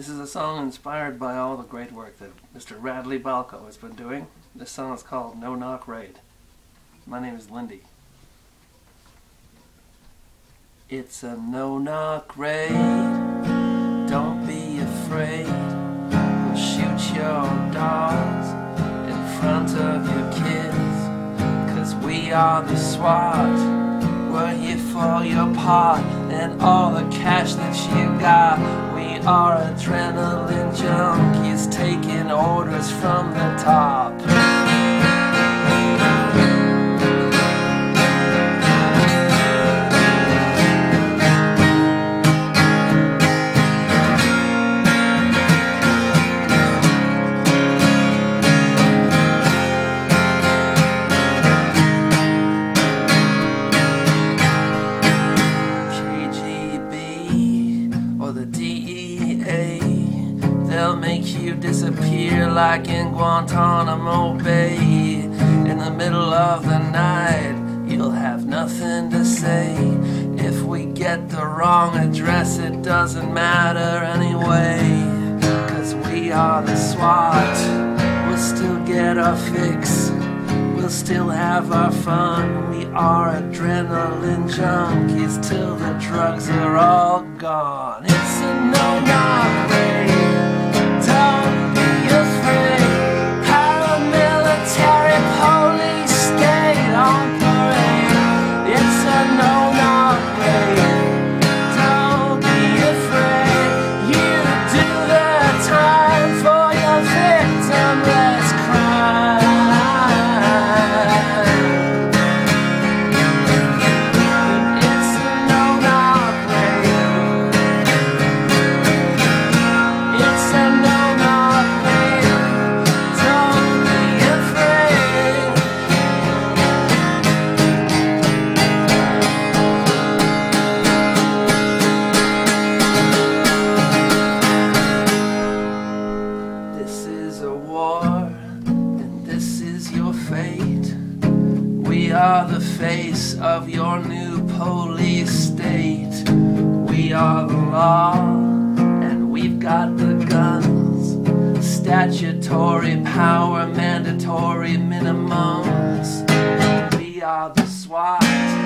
This is a song inspired by all the great work that Mr. Radley Balko has been doing. This song is called No Knock Raid. My name is Lindy. It's a no knock raid. Don't be afraid. We'll shoot your dogs in front of your kids. Cause we are the SWAT. We're here for your part and all the cash that you got. We are adrenaline junkies taking orders from the top. They'll make you disappear like in Guantanamo Bay. In the middle of the night, you'll have nothing to say. If we get the wrong address, it doesn't matter anyway. Cause we are the SWAT, we'll still get our fix. We'll still have our fun. We are adrenaline junkies till the drugs are all gone. It's a no knock raid. Are the face of your new police state. We are the law, and we've got the guns. Statutory power, mandatory minimums. We are the SWAT.